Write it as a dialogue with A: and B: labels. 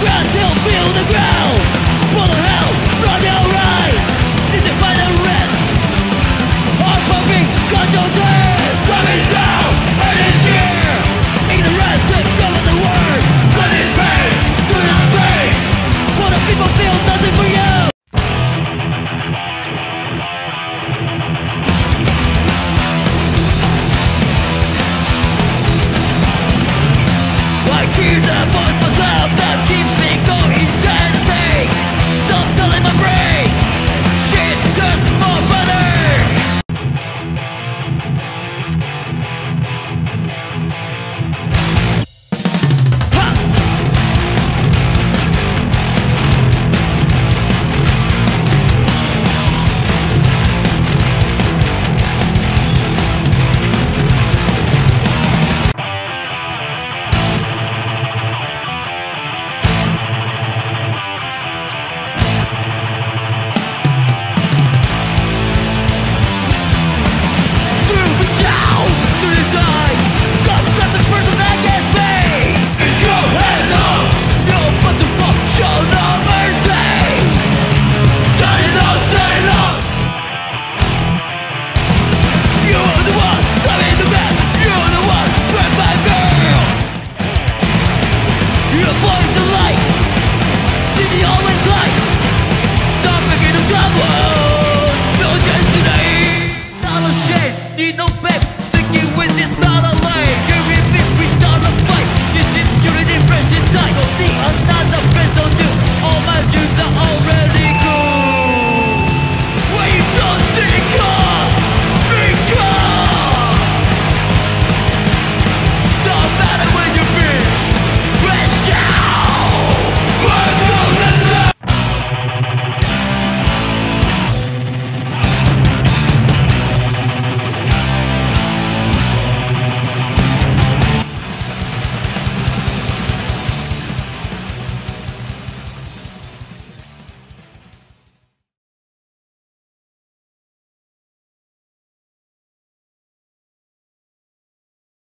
A: ground, still feel the ground.